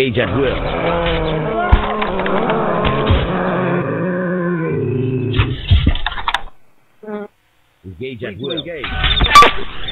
Engage at will. Engage at will. Engage.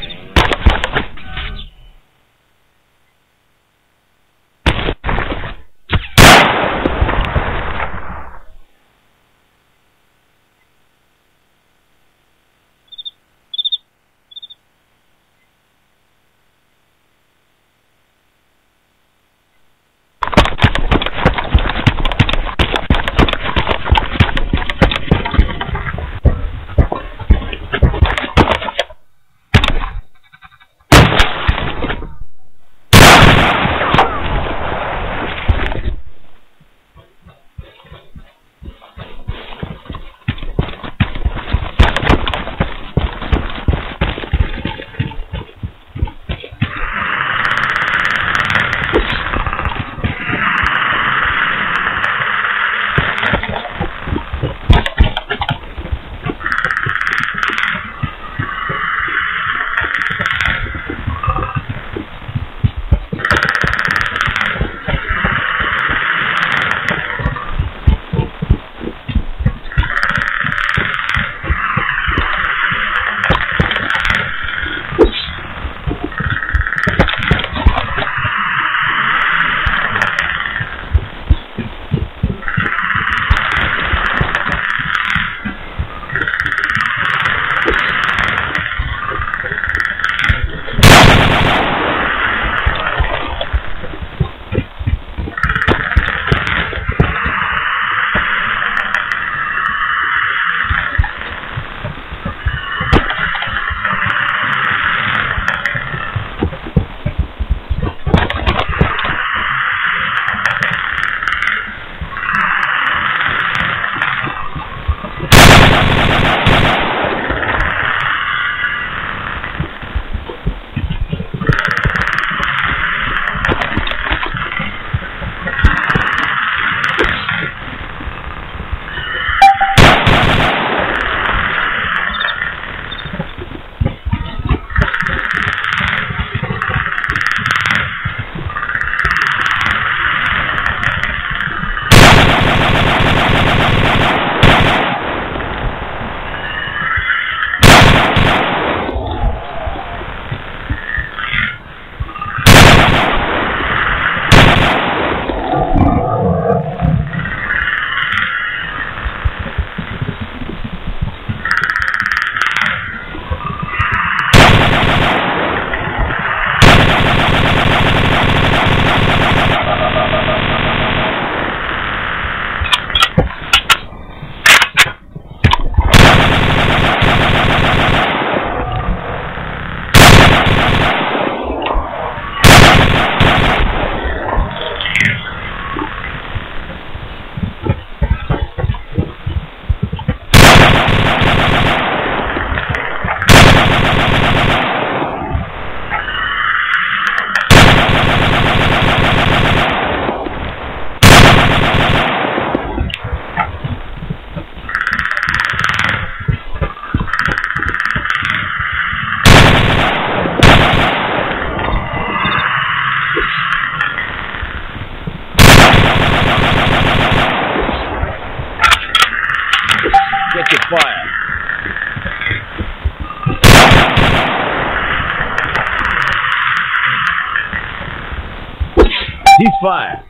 He's fire.